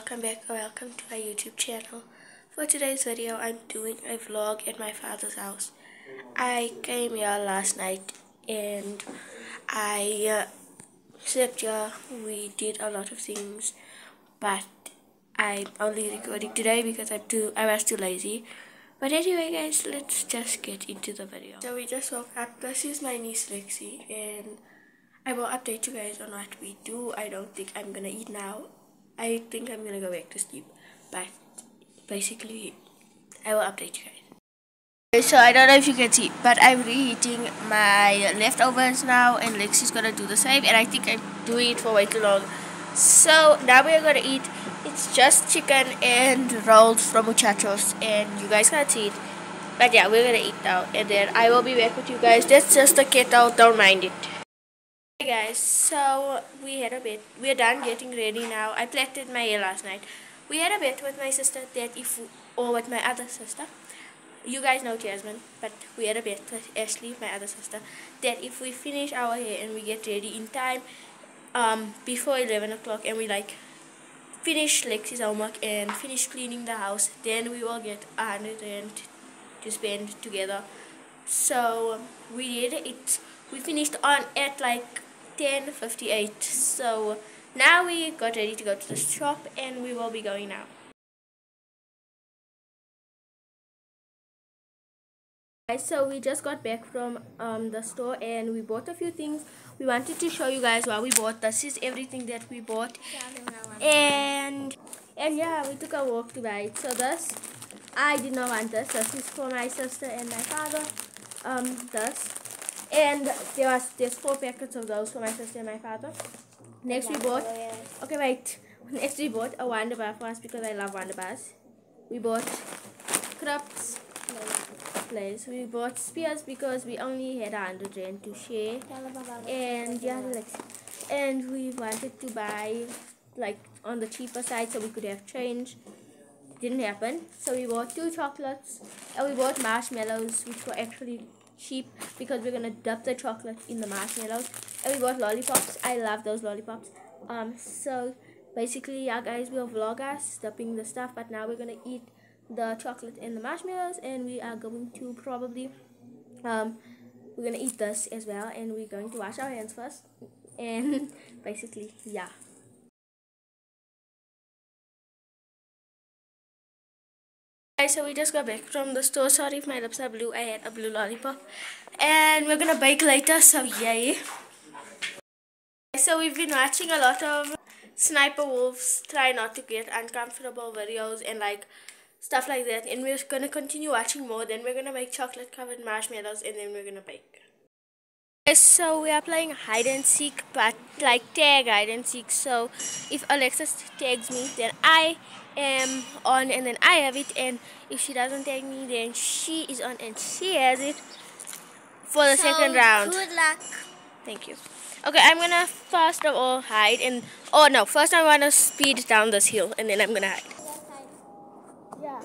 welcome back or welcome to my YouTube channel. For today's video, I'm doing a vlog at my father's house. I came here last night and I uh, slept here. We did a lot of things, but I'm only recording today because I'm too, I was too lazy. But anyway guys, let's just get into the video. So we just woke up. This is my niece Lexi and I will update you guys on what we do. I don't think I'm gonna eat now. I think I'm gonna go back to sleep. But basically, I will update you guys. So I don't know if you can see, but I'm reheating my leftovers now, and Lexi's gonna do the same. And I think I'm doing it for way too long. So now we're gonna eat. It's just chicken and rolls from muchachos, and you guys can't see it. But yeah, we're gonna eat now, and then I will be back with you guys. That's just the kettle. Don't mind it. Hey guys, so we had a bet. We're done getting ready now. I plaited my hair last night. We had a bet with my sister that if, we, or with my other sister, you guys know Jasmine, but we had a bet with Ashley, my other sister, that if we finish our hair and we get ready in time, um, before 11 o'clock, and we like finish Lexi's homework and finish cleaning the house, then we will get a hundred rand to spend together. So we did it. We finished on at like 10.58 so now we got ready to go to the shop and we will be going now. So we just got back from um, the store and we bought a few things. We wanted to show you guys what we bought this is everything that we bought. And and yeah we took a walk to buy it so this. I did not want this. This is for my sister and my father. Um this and there was there's four packets of those for my sister and my father. Next we bought okay wait. Next we bought a Wonder Bar for us because I love Wonder Bars. We bought Crips place. We bought spears because we only had a hundred rand to share. And yeah like and we wanted to buy like on the cheaper side so we could have change. Didn't happen. So we bought two chocolates and we bought marshmallows which were actually cheap because we're gonna dip the chocolate in the marshmallows. And we bought lollipops. I love those lollipops. Um so basically yeah guys we'll vlog us dipping the stuff but now we're gonna eat the chocolate and the marshmallows and we are going to probably um we're gonna eat this as well and we're going to wash our hands first. And basically yeah so we just got back from the store. Sorry if my lips are blue. I had a blue lollipop. And we're gonna bake later, so yay. So we've been watching a lot of Sniper Wolves try not to get uncomfortable videos and like stuff like that. And we're gonna continue watching more. Then we're gonna make chocolate covered marshmallows and then we're gonna bake. So we are playing hide and seek, but like tag hide and seek. So if Alexis tags me, then I am on and then I have it and if she doesn't tag me then she is on and she has it for the so second round. Good luck. Thank you. Okay, I'm gonna first of all hide and oh no, first I wanna speed down this hill and then I'm gonna hide. Yeah.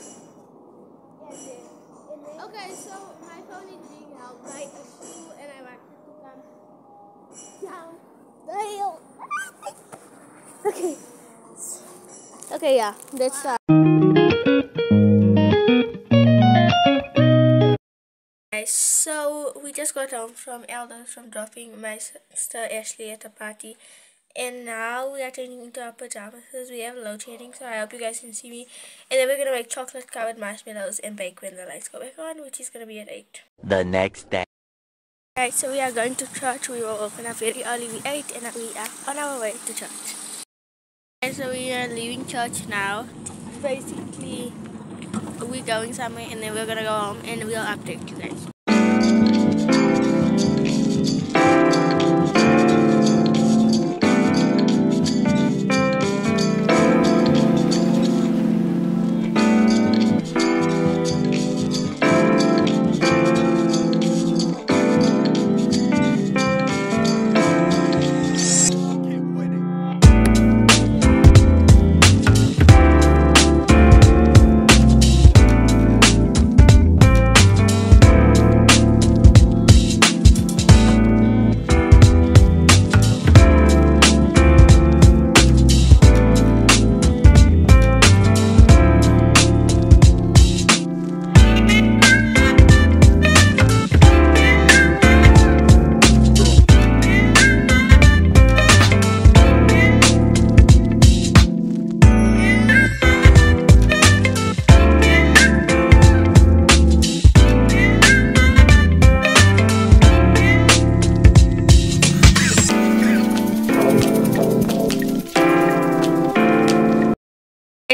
Okay, so my phone is being held by a shoe and I want to come down the hill. okay. Okay, yeah, let's uh, start. So we just got home from Elders from dropping my sister Ashley at a party. And now we are changing into our pajamas because we have load shedding, so I hope you guys can see me. And then we're gonna make chocolate covered marshmallows and bake when the lights go back on, which is gonna be at 8. The next day. Alright, so we are going to church. We will open up very early. We ate and we are on our way to church so we are leaving church now. Basically, we're going somewhere and then we're gonna go home and we'll update you guys.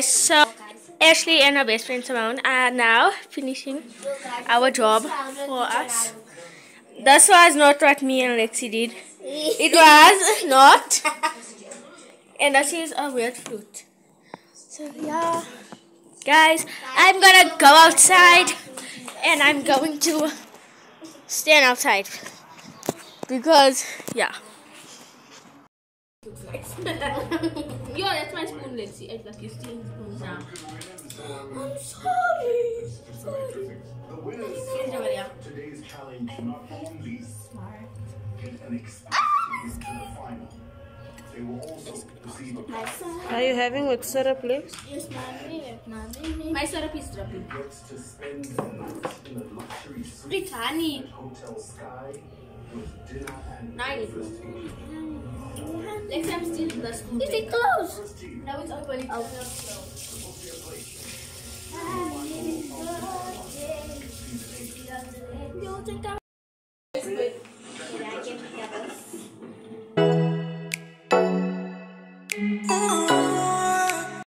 So Ashley and her best friend Simone are now finishing our job for us. This was not what me and Lexi did. It was not. And that is a weird fruit. So yeah. Guys, I'm gonna go outside and I'm going to stand outside. Because yeah. Yo, that's my spoon, Lexi. It's like you're stealing spoons now. I'm sorry. Here's Jamalia. Today's challenge not only get an ah, experience to the final, they will also receive a Are you having with syrup, Lex? Yes, mommy. Mommy. My syrup is dropping. to spend the night in a luxury suite It's honey. At Hotel Sky with dinner and Nine. breakfast. Lexi, I'm stealing the spoon. Is it closed? Team it's open. Oh. It's open.